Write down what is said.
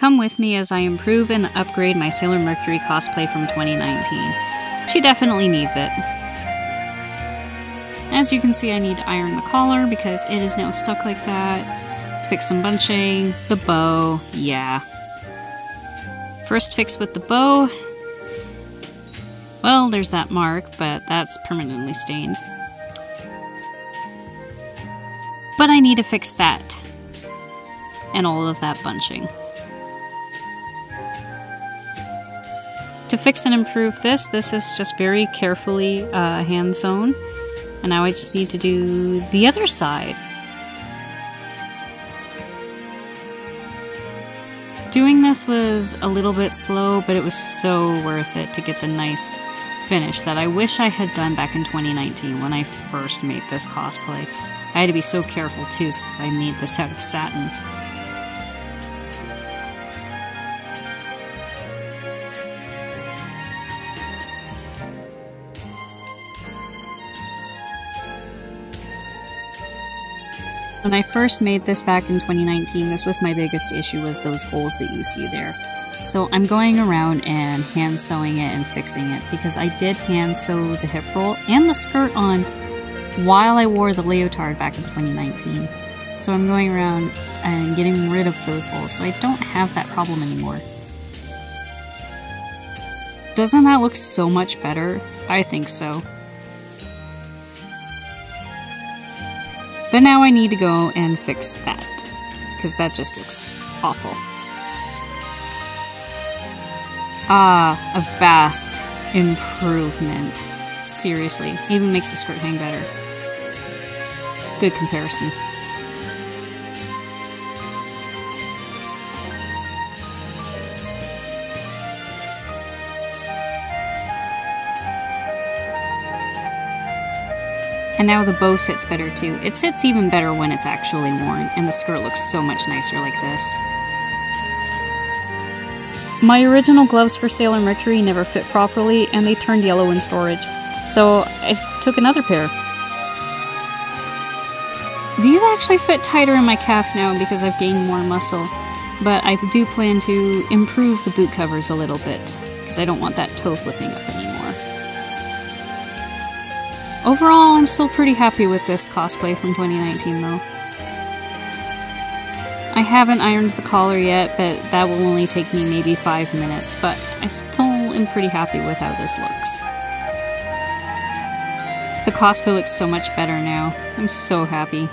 Come with me as I improve and upgrade my Sailor Mercury cosplay from 2019. She definitely needs it. As you can see, I need to iron the collar because it is now stuck like that. Fix some bunching, the bow, yeah. First fix with the bow. Well, there's that mark, but that's permanently stained. But I need to fix that. And all of that bunching. To fix and improve this, this is just very carefully uh, hand sewn. And now I just need to do the other side. Doing this was a little bit slow, but it was so worth it to get the nice finish that I wish I had done back in 2019 when I first made this cosplay. I had to be so careful too since I made this out of satin. When I first made this back in 2019, this was my biggest issue was those holes that you see there. So I'm going around and hand sewing it and fixing it because I did hand sew the hip roll and the skirt on while I wore the leotard back in 2019. So I'm going around and getting rid of those holes so I don't have that problem anymore. Doesn't that look so much better? I think so. But now I need to go and fix that, because that just looks awful. Ah, a vast improvement. Seriously, even makes the skirt hang better. Good comparison. And now the bow sits better too. It sits even better when it's actually worn, and the skirt looks so much nicer like this. My original gloves for Sailor Mercury never fit properly, and they turned yellow in storage. So I took another pair. These actually fit tighter in my calf now because I've gained more muscle, but I do plan to improve the boot covers a little bit because I don't want that toe flipping up anymore. Overall, I'm still pretty happy with this cosplay from 2019 though. I haven't ironed the collar yet, but that will only take me maybe 5 minutes, but I still am pretty happy with how this looks. The cosplay looks so much better now. I'm so happy.